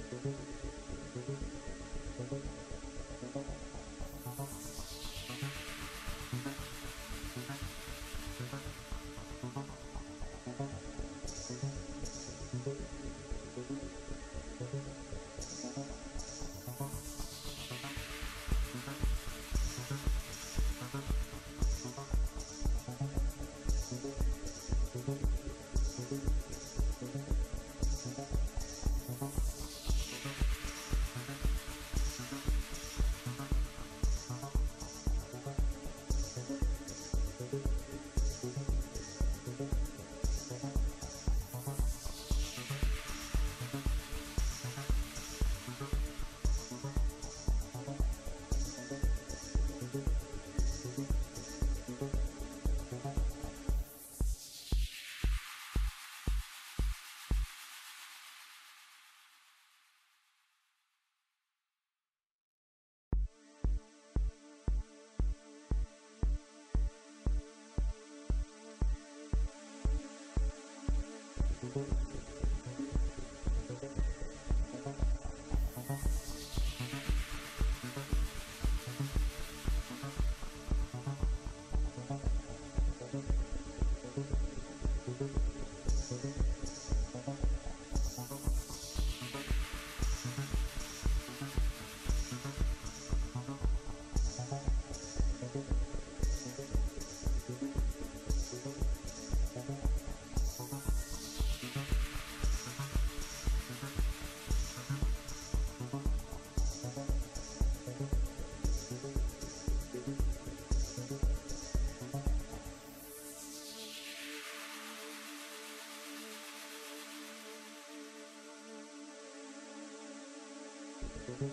Thank mm -hmm. you. Thank you. Thank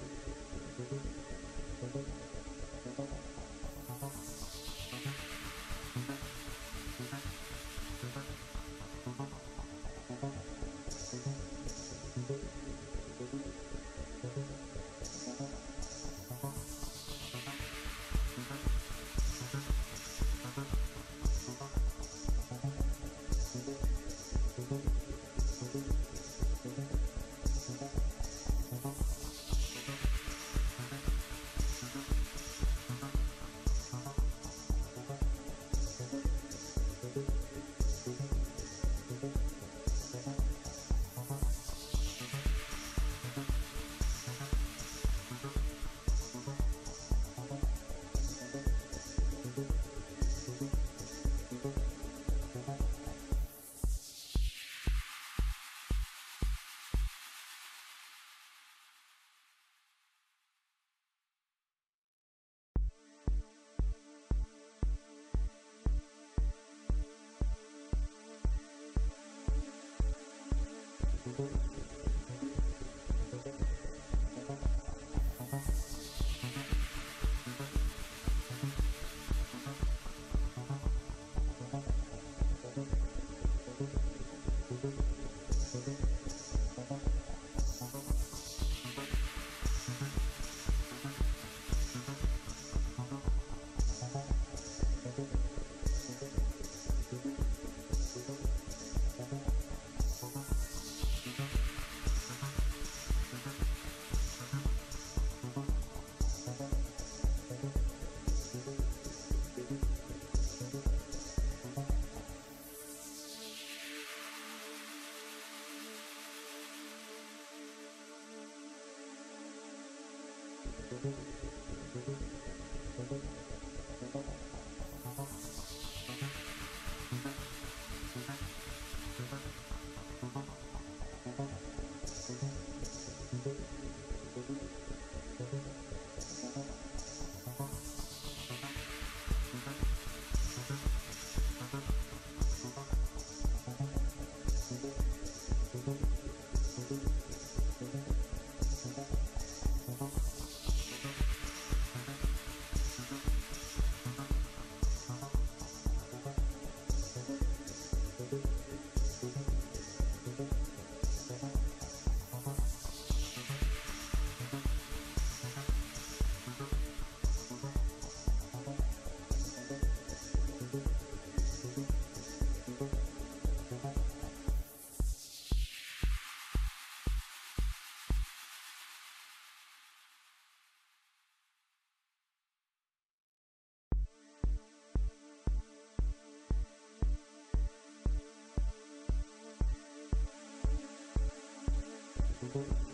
Thank you. you.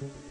thank you